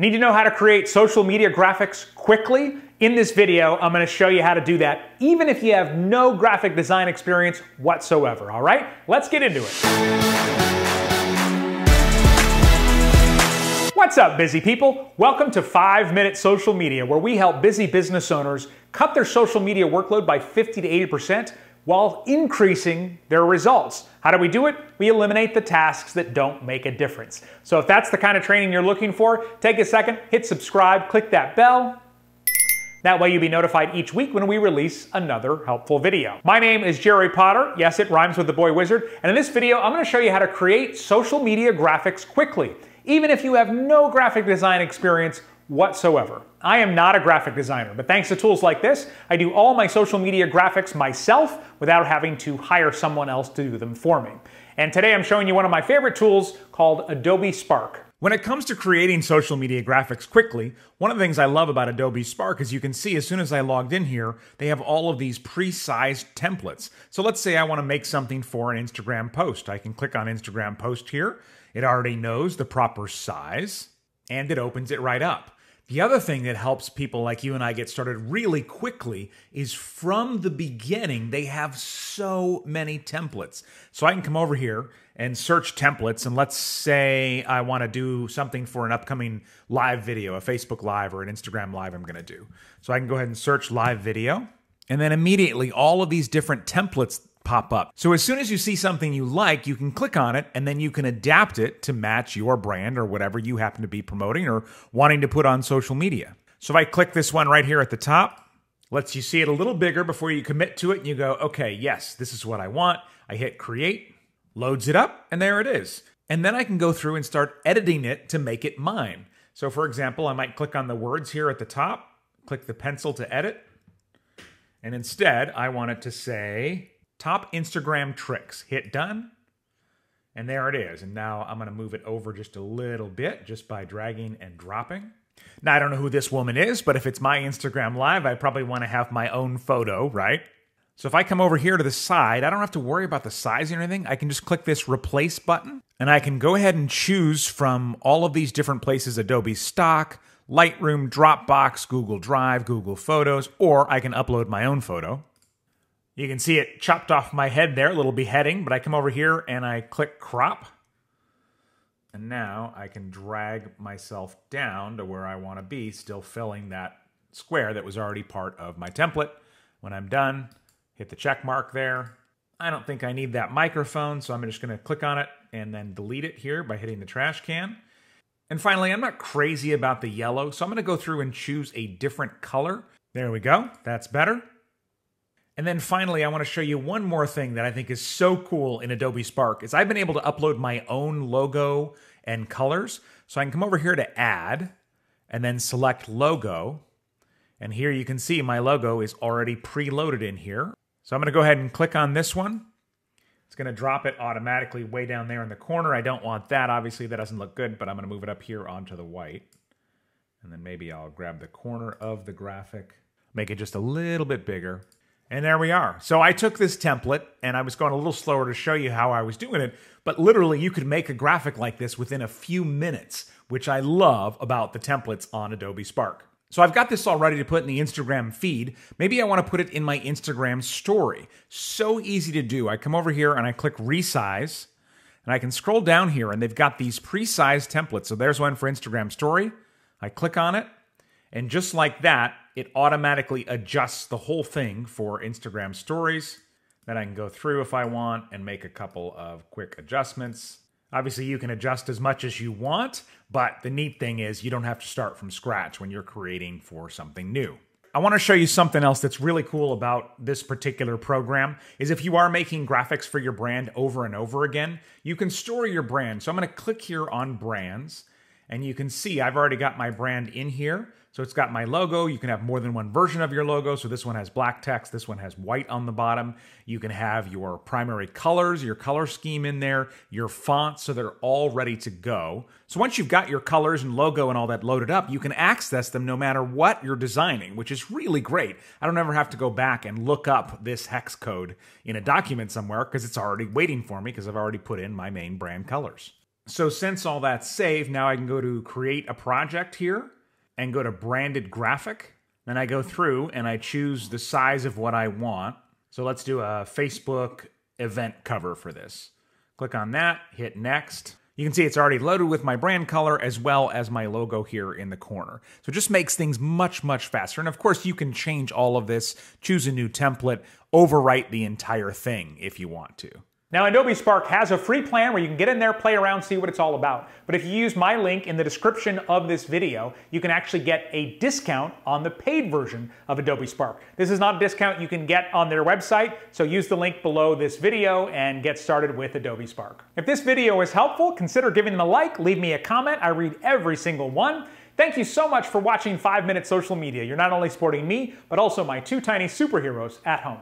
Need to know how to create social media graphics quickly? In this video, I'm gonna show you how to do that, even if you have no graphic design experience whatsoever, all right? Let's get into it. What's up, busy people? Welcome to 5 Minute Social Media, where we help busy business owners cut their social media workload by 50 to 80% while increasing their results. How do we do it? We eliminate the tasks that don't make a difference. So if that's the kind of training you're looking for, take a second, hit subscribe, click that bell. That way you'll be notified each week when we release another helpful video. My name is Jerry Potter. Yes, it rhymes with the boy wizard. And in this video, I'm gonna show you how to create social media graphics quickly, even if you have no graphic design experience whatsoever. I am not a graphic designer, but thanks to tools like this, I do all my social media graphics myself without having to hire someone else to do them for me. And today I'm showing you one of my favorite tools called Adobe Spark. When it comes to creating social media graphics quickly, one of the things I love about Adobe Spark is you can see as soon as I logged in here, they have all of these pre-sized templates. So let's say I want to make something for an Instagram post. I can click on Instagram post here. It already knows the proper size and it opens it right up. The other thing that helps people like you and I get started really quickly is from the beginning, they have so many templates. So I can come over here and search templates, and let's say I want to do something for an upcoming live video, a Facebook Live or an Instagram Live I'm going to do. So I can go ahead and search live video. And then immediately, all of these different templates pop up. So as soon as you see something you like, you can click on it and then you can adapt it to match your brand or whatever you happen to be promoting or wanting to put on social media. So if I click this one right here at the top, lets you see it a little bigger before you commit to it and you go, okay, yes, this is what I want. I hit create, loads it up, and there it is. And then I can go through and start editing it to make it mine. So for example, I might click on the words here at the top, click the pencil to edit, and instead I want it to say top Instagram tricks. Hit done. And there it is. And now I'm going to move it over just a little bit just by dragging and dropping. Now, I don't know who this woman is, but if it's my Instagram live, I probably want to have my own photo, right? So if I come over here to the side, I don't have to worry about the size or anything. I can just click this replace button and I can go ahead and choose from all of these different places Adobe Stock, Lightroom, Dropbox, Google Drive, Google Photos, or I can upload my own photo. You can see it chopped off my head there, a little beheading, but I come over here and I click crop. And now I can drag myself down to where I want to be, still filling that square that was already part of my template. When I'm done, hit the check mark there. I don't think I need that microphone, so I'm just going to click on it and then delete it here by hitting the trash can. And finally, I'm not crazy about the yellow, so I'm going to go through and choose a different color. There we go. That's better. And then finally, I want to show you one more thing that I think is so cool in Adobe Spark is I've been able to upload my own logo and colors. So I can come over here to add and then select logo. And here you can see my logo is already preloaded in here. So I'm going to go ahead and click on this one. It's going to drop it automatically way down there in the corner. I don't want that. Obviously, that doesn't look good, but I'm going to move it up here onto the white. And then maybe I'll grab the corner of the graphic, make it just a little bit bigger. And there we are. So I took this template and I was going a little slower to show you how I was doing it, but literally you could make a graphic like this within a few minutes, which I love about the templates on Adobe Spark. So I've got this all ready to put in the Instagram feed. Maybe I want to put it in my Instagram story. So easy to do. I come over here and I click resize and I can scroll down here and they've got these pre-sized templates. So there's one for Instagram story. I click on it and just like that, it automatically adjusts the whole thing for Instagram stories. Then I can go through if I want and make a couple of quick adjustments. Obviously, you can adjust as much as you want, but the neat thing is you don't have to start from scratch when you're creating for something new. I want to show you something else that's really cool about this particular program is if you are making graphics for your brand over and over again, you can store your brand. So I'm going to click here on brands and you can see I've already got my brand in here. So it's got my logo. You can have more than one version of your logo. So this one has black text. This one has white on the bottom. You can have your primary colors, your color scheme in there, your fonts, so they're all ready to go. So once you've got your colors and logo and all that loaded up, you can access them no matter what you're designing, which is really great. I don't ever have to go back and look up this hex code in a document somewhere because it's already waiting for me because I've already put in my main brand colors. So since all that's saved, now I can go to create a project here and go to branded graphic. Then I go through and I choose the size of what I want. So let's do a Facebook event cover for this. Click on that, hit next. You can see it's already loaded with my brand color as well as my logo here in the corner. So it just makes things much, much faster. And of course, you can change all of this, choose a new template, overwrite the entire thing if you want to. Now, Adobe Spark has a free plan where you can get in there, play around, see what it's all about. But if you use my link in the description of this video, you can actually get a discount on the paid version of Adobe Spark. This is not a discount you can get on their website, so use the link below this video and get started with Adobe Spark. If this video is helpful, consider giving them a like, leave me a comment. I read every single one. Thank you so much for watching 5 Minute Social Media. You're not only supporting me, but also my two tiny superheroes at home.